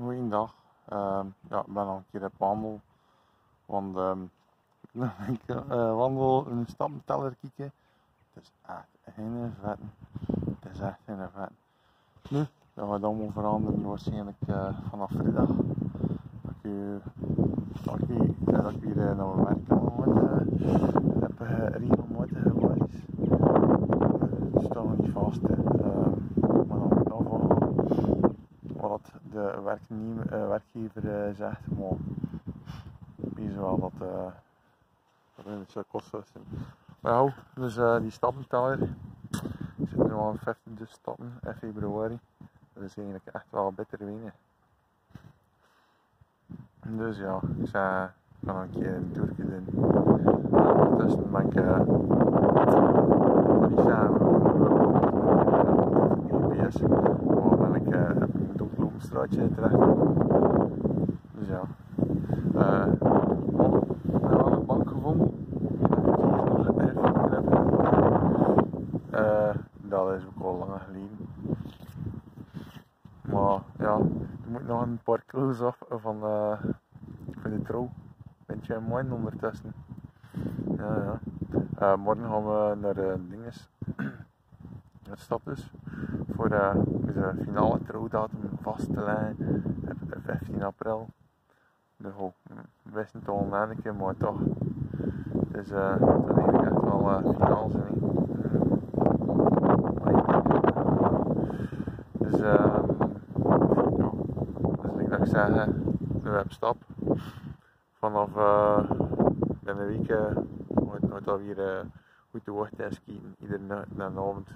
Goeiedag. Ehm ja, ik ben al een keer op wandel. Want ehm ik eh, wandel een stappenteller kijken. Het is echt geen vet. Het is echt geen vet. Nu, dat gaat allemaal veranderen waarschijnlijk eh, vanaf vrijdag. Dat ik, dat ik, dat weer naar mijn werk kan gaan. eh heb uh, regelmatig geweest. Het staat nog niet vast. hè. Ehm, maar dan moet ik afwachten wat eh, werkgever eh, zegt. Maar ik weet wel dat, eh dat het een stuk kost zijn. Ja, dus eh, die stappenteller. Zit nu al aan 15 stappen in februari. Dat is eigenlijk echt wel bitter weinig. Dus ja, ik ga nog een keer een toertje doen. En ondertussen ben ik van die samen GPS, waar ben ik eh, heb ik een doodlopend straatje terecht. Dus ja. Eh oh, ik heb wel een bank gevonden. Eh dat is ook al lang geleden. Maar ja, er moet nog een paar kilo's af van, eh van de trouw. Beetje een mooi ondertussen. Ja, ja. Morgen gaan we naar de dinges. Het stad dus. Voor eh, onze finale trouwdatum vast te leggen. Op 15 april. Dus we wisten het al een keer, maar toch. Dus eh het is eigenlijk echt wel eh finaal zijn. Dus ehm ja, dus ik dat ik zeg, eh, de webstap. Vanaf eh binnen een week eh, wordt wordt dat weer eh, goed te wachten en skiën. Iedere avond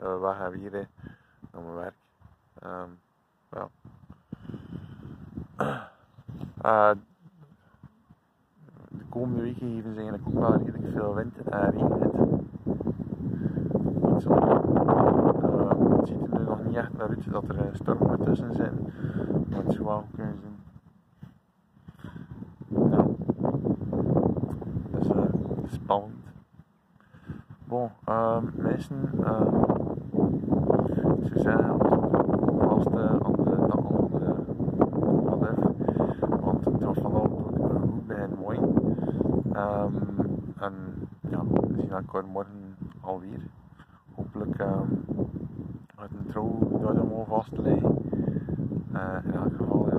eh weg en weer eh, naar mijn werk. Ehm. Eh, de komende weken geven ze eigenlijk ook wel redelijk veel wind en regen. Niet zo. Eh, het ziet er nu nog niet echt naar uit dat er een storm moet tussen zijn. Maar het zou wel kunnen zijn. Ja. Eh, spannend. Bon, ehm mensen, ehm ze zeggen vast eh, aan de dag aan de whatever, want het was vanavond ook goed bij een mooi. Ehm en ja, we zien morgen alweer. Hopelijk gaat een trouw dat allemaal vast liggen. Eh, in elk.